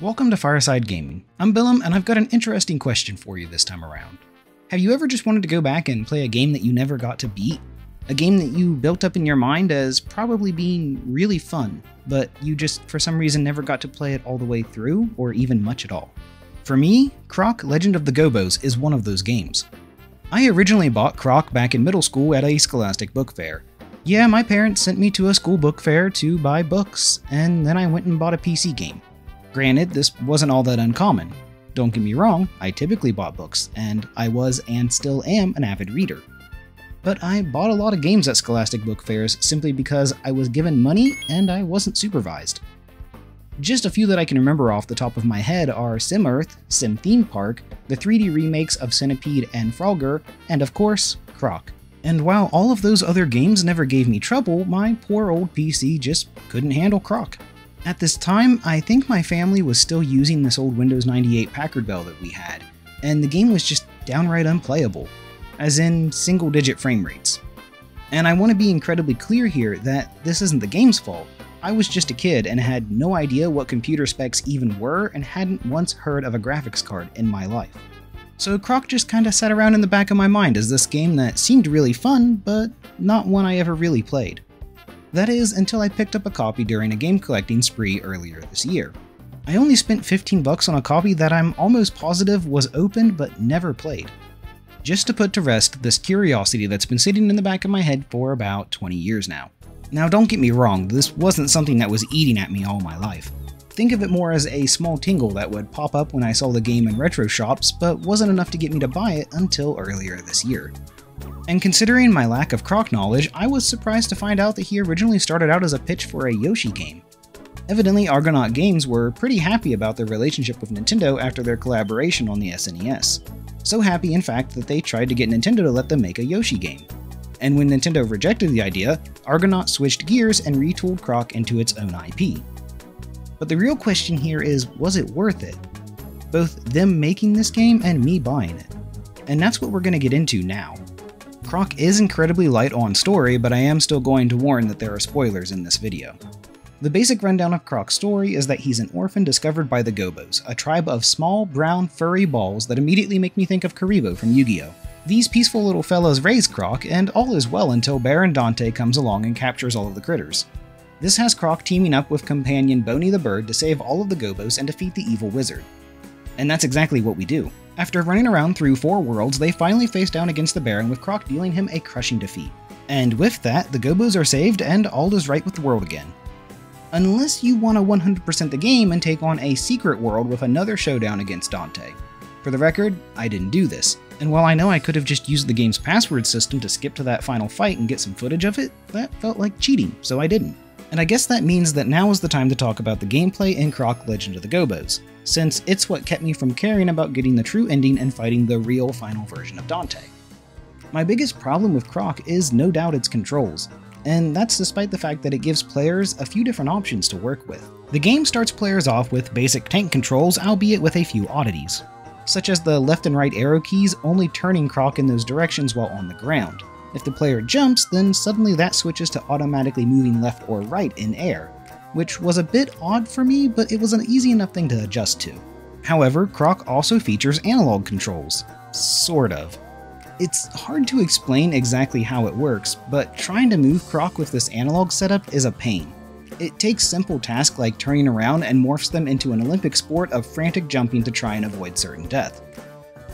Welcome to Fireside Gaming. I'm Billum, and I've got an interesting question for you this time around. Have you ever just wanted to go back and play a game that you never got to beat? A game that you built up in your mind as probably being really fun, but you just for some reason never got to play it all the way through, or even much at all? For me, Croc Legend of the Gobbos is one of those games. I originally bought Croc back in middle school at a scholastic book fair. Yeah, my parents sent me to a school book fair to buy books, and then I went and bought a PC game. Granted, this wasn't all that uncommon. Don't get me wrong, I typically bought books, and I was and still am an avid reader. But I bought a lot of games at Scholastic Book Fairs simply because I was given money and I wasn't supervised. Just a few that I can remember off the top of my head are Sim Earth, Sim Theme Park, the 3D remakes of Centipede and Frogger, and of course, Croc. And while all of those other games never gave me trouble, my poor old PC just couldn't handle Croc. At this time, I think my family was still using this old Windows 98 Packard Bell that we had, and the game was just downright unplayable, as in single digit frame rates. And I want to be incredibly clear here that this isn't the game's fault. I was just a kid and had no idea what computer specs even were and hadn't once heard of a graphics card in my life. So Croc just kinda sat around in the back of my mind as this game that seemed really fun, but not one I ever really played. That is, until I picked up a copy during a game collecting spree earlier this year. I only spent 15 bucks on a copy that I'm almost positive was opened but never played. Just to put to rest this curiosity that's been sitting in the back of my head for about 20 years now. Now don't get me wrong, this wasn't something that was eating at me all my life. Think of it more as a small tingle that would pop up when I saw the game in retro shops, but wasn't enough to get me to buy it until earlier this year. And considering my lack of Croc knowledge, I was surprised to find out that he originally started out as a pitch for a Yoshi game. Evidently, Argonaut Games were pretty happy about their relationship with Nintendo after their collaboration on the SNES. So happy, in fact, that they tried to get Nintendo to let them make a Yoshi game. And when Nintendo rejected the idea, Argonaut switched gears and retooled Croc into its own IP. But the real question here is was it worth it? Both them making this game and me buying it. And that's what we're going to get into now. Croc is incredibly light on story, but I am still going to warn that there are spoilers in this video. The basic rundown of Croc's story is that he's an orphan discovered by the Gobbos, a tribe of small, brown, furry balls that immediately make me think of Kuriboh from Yu-Gi-Oh! These peaceful little fellows raise Croc, and all is well until Baron Dante comes along and captures all of the critters. This has Croc teaming up with companion Boney the Bird to save all of the Gobbos and defeat the evil wizard. And that's exactly what we do. After running around through four worlds, they finally face down against the Baron with Croc dealing him a crushing defeat. And with that, the Gobbos are saved and all is right with the world again. Unless you want to 100% the game and take on a secret world with another showdown against Dante. For the record, I didn't do this, and while I know I could have just used the game's password system to skip to that final fight and get some footage of it, that felt like cheating, so I didn't. And I guess that means that now is the time to talk about the gameplay in Croc Legend of the Gobbos, since it's what kept me from caring about getting the true ending and fighting the real final version of Dante. My biggest problem with Croc is no doubt its controls, and that's despite the fact that it gives players a few different options to work with. The game starts players off with basic tank controls, albeit with a few oddities, such as the left and right arrow keys only turning Croc in those directions while on the ground. If the player jumps, then suddenly that switches to automatically moving left or right in air, which was a bit odd for me, but it was an easy enough thing to adjust to. However, Croc also features analog controls. Sort of. It's hard to explain exactly how it works, but trying to move Croc with this analog setup is a pain. It takes simple tasks like turning around and morphs them into an Olympic sport of frantic jumping to try and avoid certain death.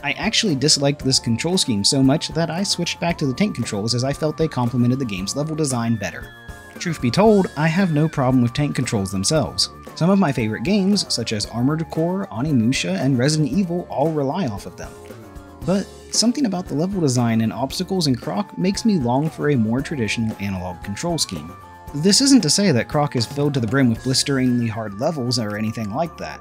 I actually disliked this control scheme so much that I switched back to the tank controls as I felt they complemented the game's level design better. Truth be told, I have no problem with tank controls themselves. Some of my favorite games, such as Armored Core, Onimusha, and Resident Evil, all rely off of them. But something about the level design and obstacles in Croc makes me long for a more traditional analog control scheme. This isn't to say that Croc is filled to the brim with blisteringly hard levels or anything like that.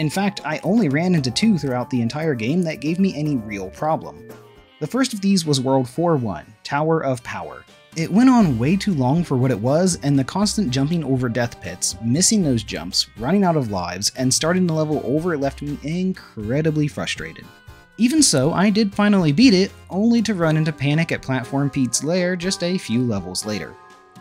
In fact, I only ran into two throughout the entire game that gave me any real problem. The first of these was World 4-1, Tower of Power, it went on way too long for what it was, and the constant jumping over death pits, missing those jumps, running out of lives, and starting the level over left me incredibly frustrated. Even so, I did finally beat it, only to run into panic at Platform Pete's lair just a few levels later.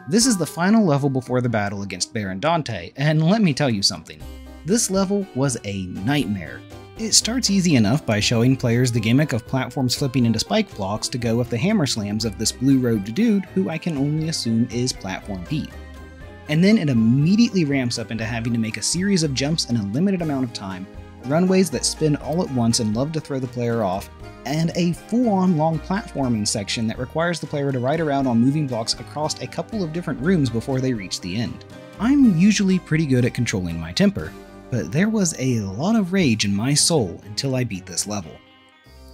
This is the final level before the battle against Baron Dante, and let me tell you something. This level was a nightmare. It starts easy enough by showing players the gimmick of platforms flipping into spike blocks to go with the hammer slams of this blue-robed dude who I can only assume is Platform Pete. And then it immediately ramps up into having to make a series of jumps in a limited amount of time, runways that spin all at once and love to throw the player off, and a full-on long platforming section that requires the player to ride around on moving blocks across a couple of different rooms before they reach the end. I'm usually pretty good at controlling my temper, but there was a lot of rage in my soul until I beat this level.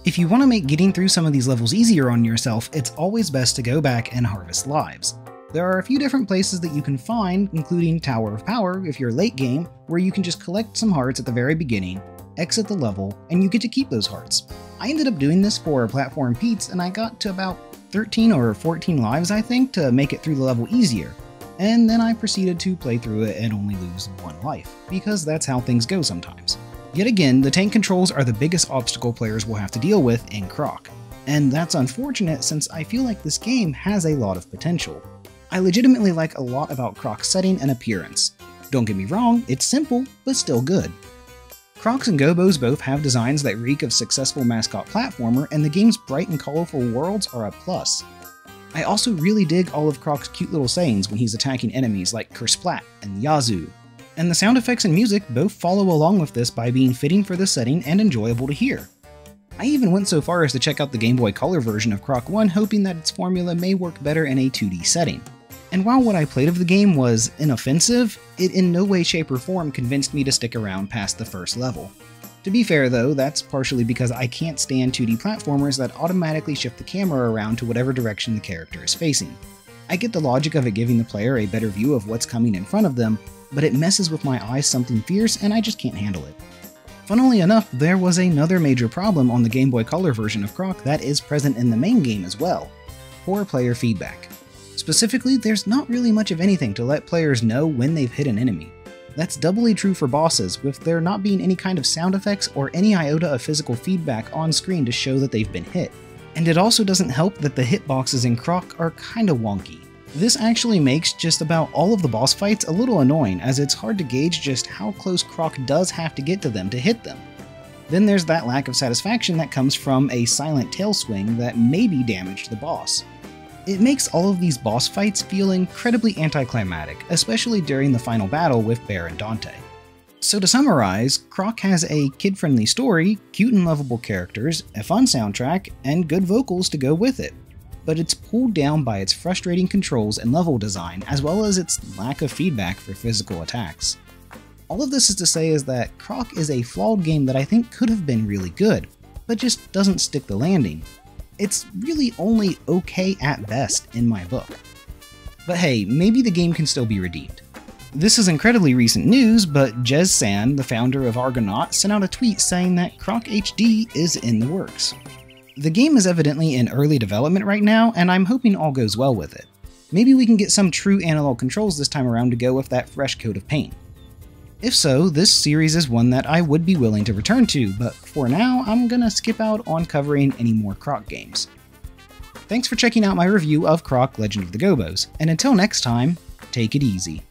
If you want to make getting through some of these levels easier on yourself, it's always best to go back and harvest lives. There are a few different places that you can find, including Tower of Power if you're late game, where you can just collect some hearts at the very beginning, exit the level, and you get to keep those hearts. I ended up doing this for Platform Pete's and I got to about 13 or 14 lives I think to make it through the level easier. And then I proceeded to play through it and only lose one life, because that's how things go sometimes. Yet again, the tank controls are the biggest obstacle players will have to deal with in Croc. And that's unfortunate since I feel like this game has a lot of potential. I legitimately like a lot about Croc's setting and appearance. Don't get me wrong, it's simple, but still good. Crocs and Gobbos both have designs that reek of successful mascot platformer, and the game's bright and colorful worlds are a plus. I also really dig all of Croc's cute little sayings when he's attacking enemies like Kersplat and Yazoo. And the sound effects and music both follow along with this by being fitting for the setting and enjoyable to hear. I even went so far as to check out the Game Boy Color version of Croc 1 hoping that its formula may work better in a 2D setting. And while what I played of the game was inoffensive, it in no way, shape, or form convinced me to stick around past the first level. To be fair though, that's partially because I can't stand 2D platformers that automatically shift the camera around to whatever direction the character is facing. I get the logic of it giving the player a better view of what's coming in front of them, but it messes with my eyes something fierce and I just can't handle it. Funnily enough, there was another major problem on the Game Boy Color version of Croc that is present in the main game as well. Poor player feedback. Specifically, there's not really much of anything to let players know when they've hit an enemy. That's doubly true for bosses, with there not being any kind of sound effects or any iota of physical feedback on screen to show that they've been hit. And it also doesn't help that the hitboxes in Croc are kinda wonky. This actually makes just about all of the boss fights a little annoying, as it's hard to gauge just how close Croc does have to get to them to hit them. Then there's that lack of satisfaction that comes from a silent tail swing that maybe damaged the boss. It makes all of these boss fights feel incredibly anticlimactic, especially during the final battle with Baron Dante. So to summarize, Croc has a kid-friendly story, cute and lovable characters, a fun soundtrack, and good vocals to go with it. But it's pulled down by its frustrating controls and level design, as well as its lack of feedback for physical attacks. All of this is to say is that Croc is a flawed game that I think could have been really good, but just doesn't stick the landing, it's really only okay at best in my book. But hey, maybe the game can still be redeemed. This is incredibly recent news, but Jez San, the founder of Argonaut, sent out a tweet saying that Croc HD is in the works. The game is evidently in early development right now, and I'm hoping all goes well with it. Maybe we can get some true analog controls this time around to go with that fresh coat of paint. If so, this series is one that I would be willing to return to, but for now, I'm gonna skip out on covering any more Croc games. Thanks for checking out my review of Croc Legend of the Gobbos, and until next time, take it easy.